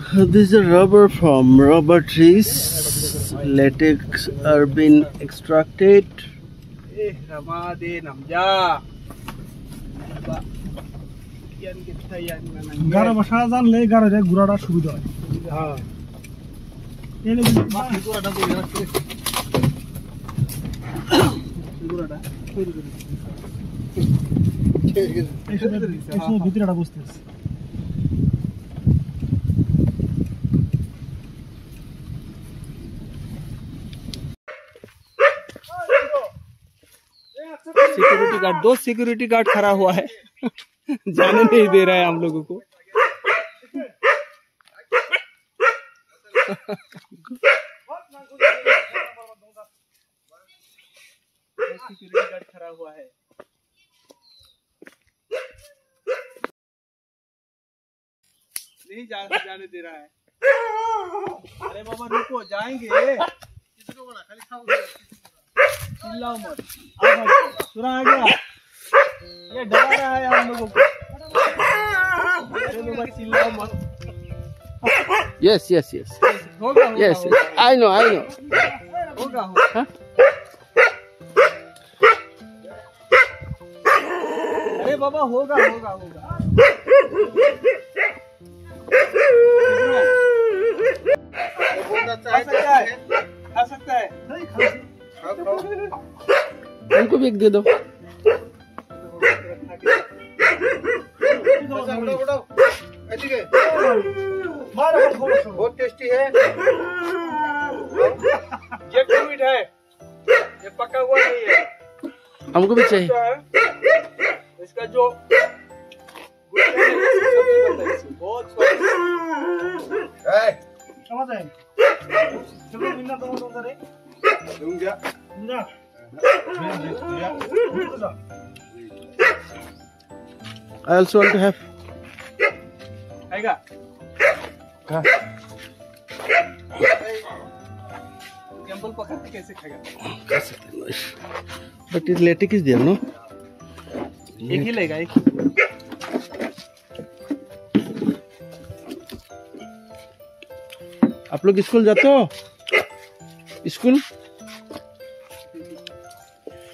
This is a rubber from rubber trees. Latex are been extracted. গাড়ো বসা সুবিধা হয় ভিতরে বসতেছে सिक्योरिटी गार्ड दो सिक्योरिटी गार्ड खड़ा हुआ है। जाने नहीं दे रहा है हम लोगों को। सिक्योरिटी गार्ड खड़ा हुआ है नहीं जा, जाने दे रहा है। अरे बाबा रुको जाएँगे। चिल्लाओ मत। सुरा आ गया ये डरा रहा है हम लोगों को। चिल्लाओ मत। होगा Yes, होगा, yes. I know, I know. होगा होगा। अरे बाबा होगा होगा होगा। उनको भी एक दे दो बहुत टेस्टी है। ये है। ये पका हुआ नहीं है। हमको भी चाहिए। इसका जो बहुत समझ है? चलो बिना तो उधर है दूँगा I also want to have. हाँ. कैंपल पका के कैसे खाएगा खा सकते. But is there, no? एक ही लेगा एक आप लोग स्कूल जाते हो स्कूल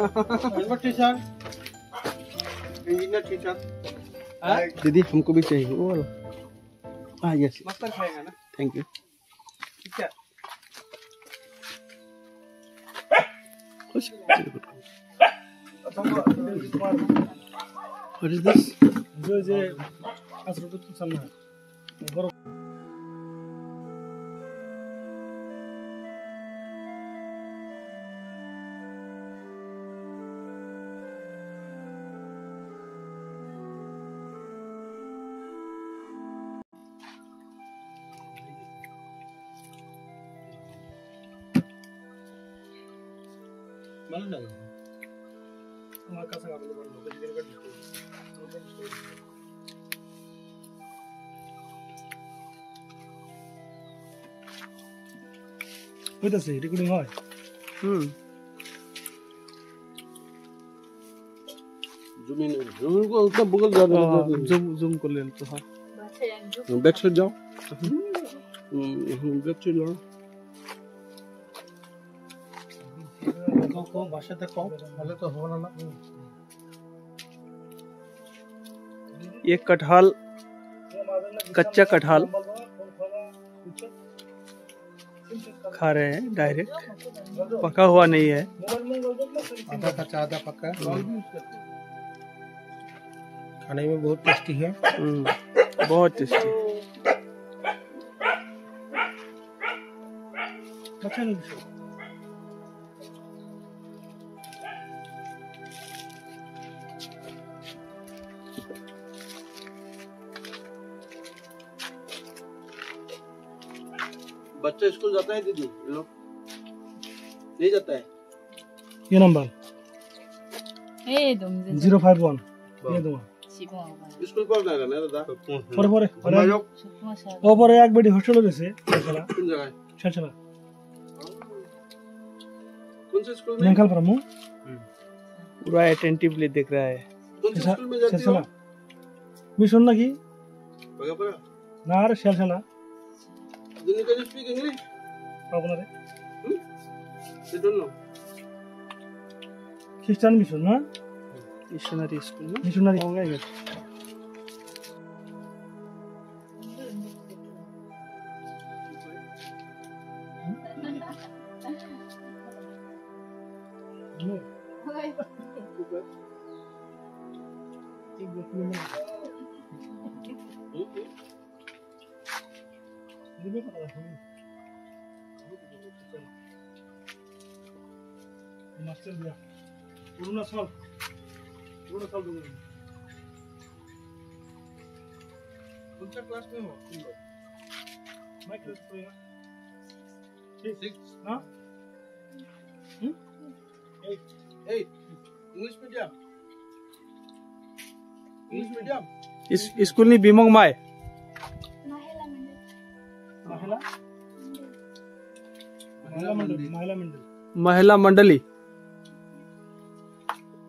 अनवर टीचर। Engineer teacher. हाँ? दीदी हमको भी चाहिए। वो वाला हाँ यस मस्त खाएगा ना? Thank you teacher What is this? जो जे असर तो तुम समझा ভালো লাগে আমার কাছে আগে বড় বেশি করে হইতাছে রেকর্ডিং হয় হুম जमीन जमीन को उतना बगल जा रहा है जूम जूम कर ले तो हाँ बैक साइड जाओ बैक साइड जाओ কম ভাষাতে কম তাহলে তো হবে না ये कटहल कच्चा कटहल खा रहे हैं डायरेक्ट पका हुआ नहीं है आधा कच्चा आधा पक्का खाने में बहुत टेस्टी है हम्म, बहुत टेस्टी अच्छा बच्चा स्कूल जाता है दीदी ये लोग नहीं जाता है। ये नंबर। ए तुम 051 ये दो। স্কুল কল না না দাদা পরে পরে পরে ও পরে এক বেডি হোস্টেলে গেছে শালা কোন জায়গায় শালা কোন সে স্কুল में निकल प्रमु। हम्म। पूरा अटेंटिवली देख रहा है। कौन से स्कूल में जाती हो? मिशन ना की। बगापरा ना रे शाला you can speak English? আপনারে you don't know Christian mission না মিশনারি স্কুল না মিশনারি अरुणाचल अरुणाचल दूँगा कौन सा क्लास में हो तुम लोग मैं क्लास पे सिक्स हाँ eight English medium English medium school नहीं बिमोंग माय महिला महिला मंडल महिला मंडल महिला मंडली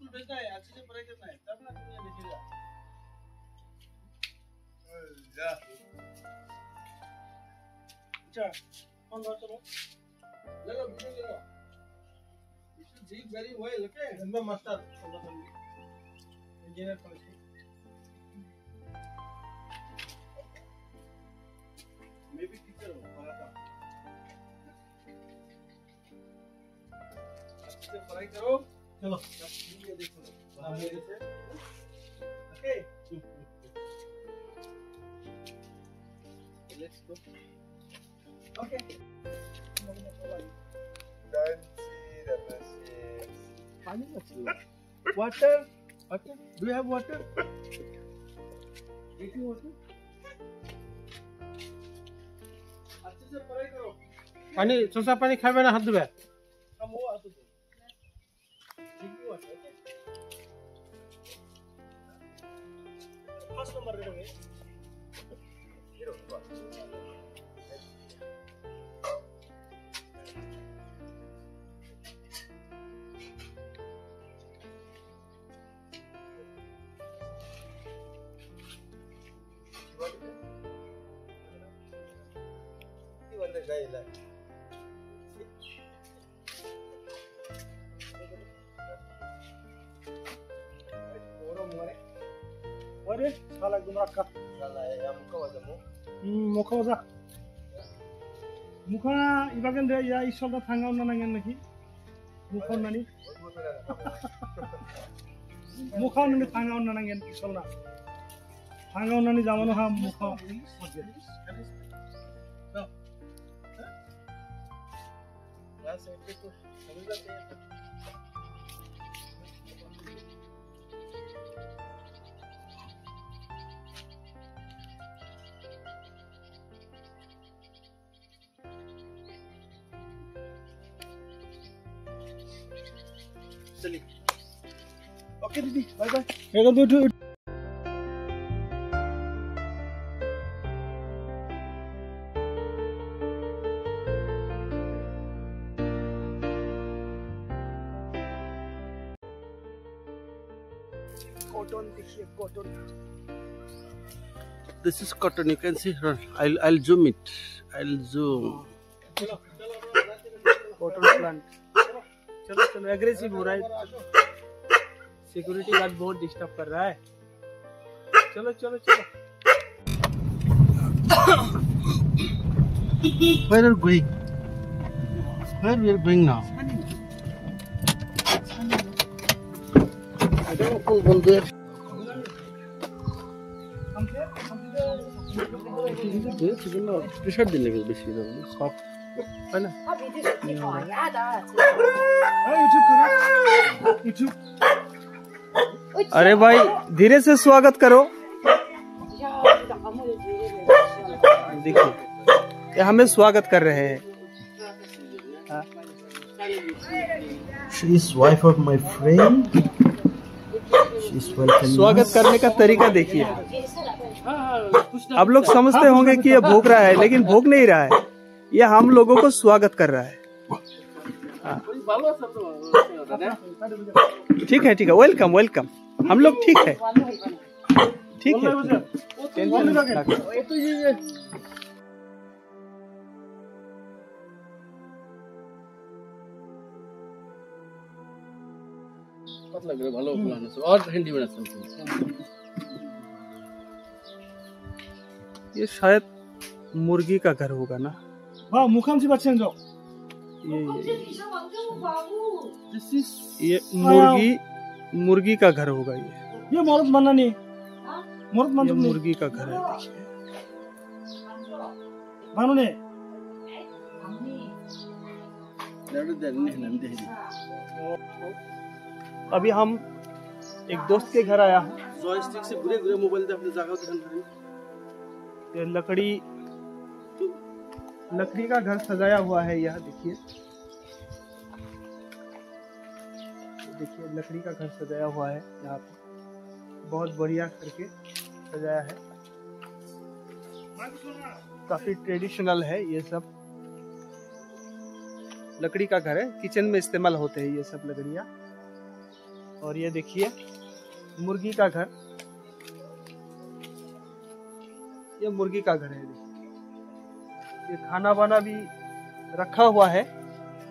स्कूल भेजना है अच्छे से पढ़ाई करना है तब ना दुनिया देखेगा अच्छा फ़ोन बात करो ले लो वीडियो ले. लो जी वेरी वेल ओके? धंधा मास्टर सोना संगी इंजीनियर कॉलेज. मैं भी टीचर हूँ पढ़ाता अच्छे से पढ़ाई करो. चलो ये देखो ये देखो okay let's go okay done see the machine पानी मत water water do you have water take you water अच्छे से पढ़ाई करो पानी सोसा पानी खावे ना हाथ धोवे हम वो आते थे drinking abi. Sağ ekmeği rakka. Vallahi muka var mı? Hmm, muka var. মুখা ইবাগান দে ইয়া ইসলটা থাঙ্গা অন্য নাঙ্গেন নাকি মুখ অন্যানি মুখা অন্যানি থাঙ্গা অন্য নাঙ্গেন ইসল না থাঙ্গা অন্যানি হা মুখা Gracias. चलिए ओके दीदी बाय बाय cotton देखिए cotton. This is cotton you can see. Here I'll I'll zoom it. I'll zoom. Cotton plant. चलो चलो एग्रेसिव हो रहा है सिक्योरिटी गार्ड बहुत डिस्टर्ब कर रहा है चलो चलो चलो Where are going? Where we are going now? I don't know हाँ। अरे भाई धीरे से स्वागत करो। देखो हमें स्वागत कर रहे हैं। हाँ। स्वागत करने का तरीका देखिए। आप लोग समझते होंगे कि ये भूख रहा है लेकिन भूख नहीं रहा है। ये हम लोगों को स्वागत कर रहा है हाँ। ठीक है ठीक है वेलकम वेलकम हम लोग ठीक है ठीक है टेंशन मत रखो। পাতলা করে ভালো প্ল্যান আছে আর হ্যান্ডিম্যান আছে ये शायद मुर्गी का घर होगा ना 와, 무캄지 바치는죠. ये ये मुर्गी मुर्गी का घर होगा ये ये मोहरत बनना नहीं मोहरत बनना नहीं मुर्गी का घर है मानो ने अभी हम एक दोस्त के घर आया हूँ से बुरे बुरे मोबाइल अपने जगह लकड़ी लकड़ी का घर सजाया हुआ है यह, देखिए। देखिए, लकड़ी का घर सजाया हुआ है यहाँ पे। बहुत बढ़िया करके सजाया है। काफ़ी ट्रेडिशनल है ये सब। लकड़ी का घर है, किचन में इस्तेमाल होते हैं ये सब लकड़ियाँ। और ये देखिए, मुर्गी का घर। ये मुर्गी का घर है, देखिए। ये खाना वाना भी रखा हुआ है।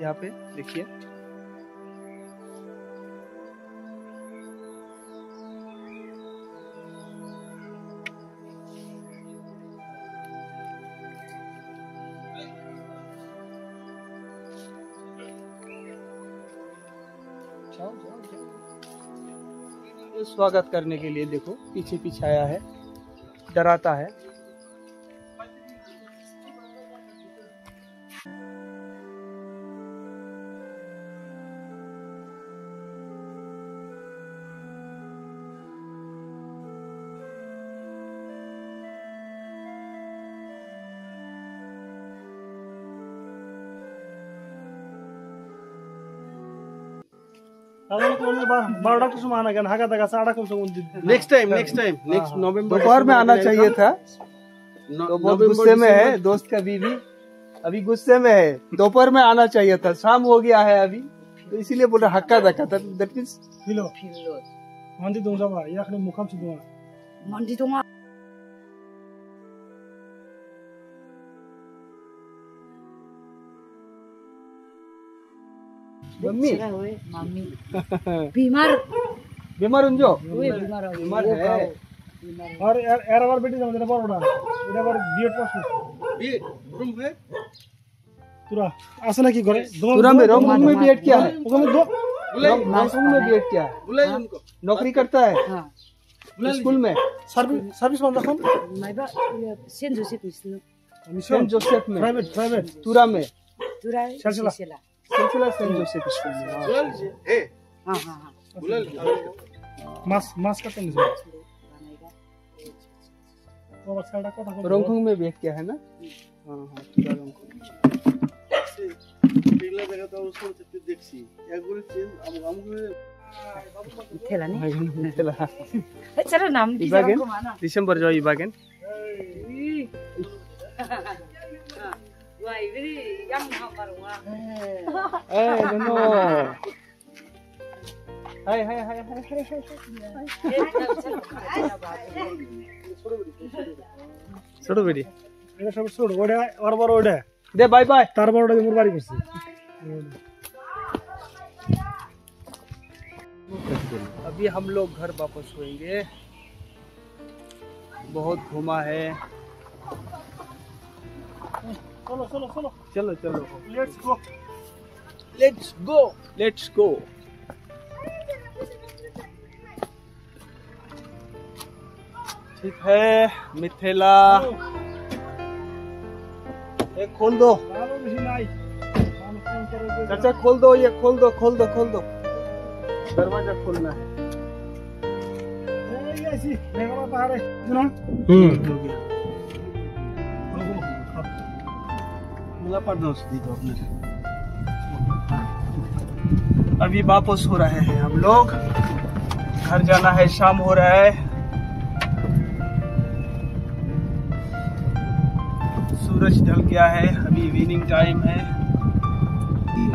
यहाँ पे देखिए। स्वागत करने के लिए देखो पीछे पीछे आया है, डराता है। Next time next time next नवंबर दोपहर में आना चाहिए था। तो बहुत गुस्से में है दोस्त का बीवी। अभी गुस्से में है दोपहर में आना चाहिए था शाम हो गया है अभी। तो इसीलिए बोल रहा हक्का धक्का था दैट मीन्स फिलो। मंदी दूँगा बा या खाली मुखाम से दूँगा। मंडी तो वहाँ मम्मी मम्मी। बीमार। बीमार हुए बीमार बीमार है। আর এর আবার বেটি যাবে এটা বড়টা এটা আবার B Ed pass B room হে तुरा आसन की करे तुरा में रोम में बीएड किया है। वो दो नासिक में बीएड किया है। नौकरी करता है। हाँ। स्कूल में। सर्विस सर्विस में रखन नाइबा saint Joseph mission? Saint Joseph में। Private private. तुरा में। तुरा सिलसिला। मास मास का कौन है ना? हाँ हाँ हम हम थेला नहीं? हाँ, चला चलो नाम की इबागेन जगह को माना दिसंबर जाओ इबागेन। वाई भी यंग ना करूँगा ए दोनों। हाय हाय हाय हाय हाय हाय ছোট বেটি এটা সব ছোট ওটা ওর বড় ওটা দে বাই বাই তার বড় ওটা মোর বাড়ি করছে अभी हम लोग घर वापस होएंगे बहुत घूमा है চলো চলো চলো चलो चलो let's go let's go let's go ठीक है मिथिला। एक खोल दो। चाचा खोल दो ये खोल दो खोल दो खोल दो। दरवाज़ा खोलना है। हम्म। मुलाकात दोस्त दी तो अपने अभी वापस हो रहे हैं हम लोग। घर जाना है शाम हो रहा है। सूरज ढल गया है अभी इवनिंग टाइम है।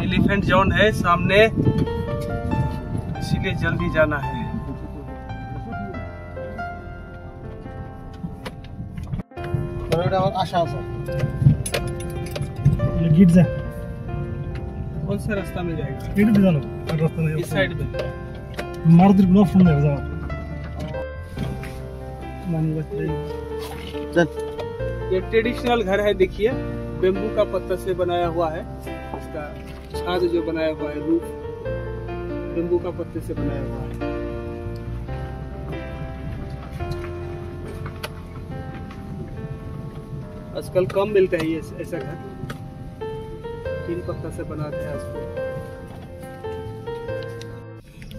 एलिफेंट जोन है सामने। इसीलिए जल्दी जाना है। कौन सा रास्ता मिल जाएगा इस साइड पे मर्द ब्लॉक फ़ोन दे जाओ। ये ट्रेडिशनल घर है देखिए। बेम्बू का पत्ता से बनाया हुआ है। इसका छाद जो बनाया हुआ है रूप बेम्बू का पत्ते से बनाया हुआ है। आजकल कम मिलता है ये ऐसा घर। तीन पत्ता से बनाते हैं उसको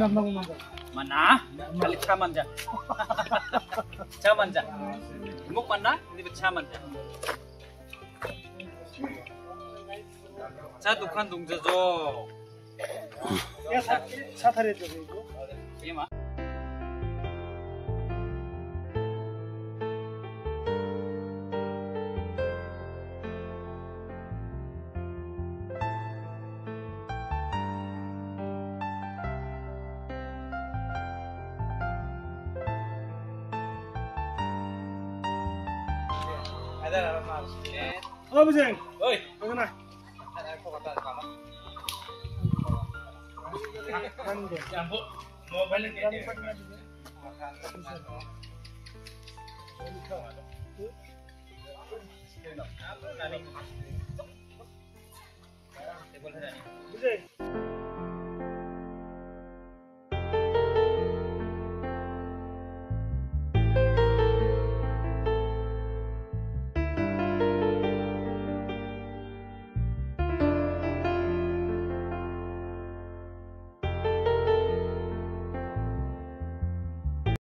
Hirap na kumanda. Mana? Kalit siya man dyan. siya man dyan. Imok man na, hindi ba siya man dyan. 자, 독한 동자죠. 야, 사, 사탈해줘, 이거. ಬಂದೆ ಮೊಬೈಲ್ Thank you.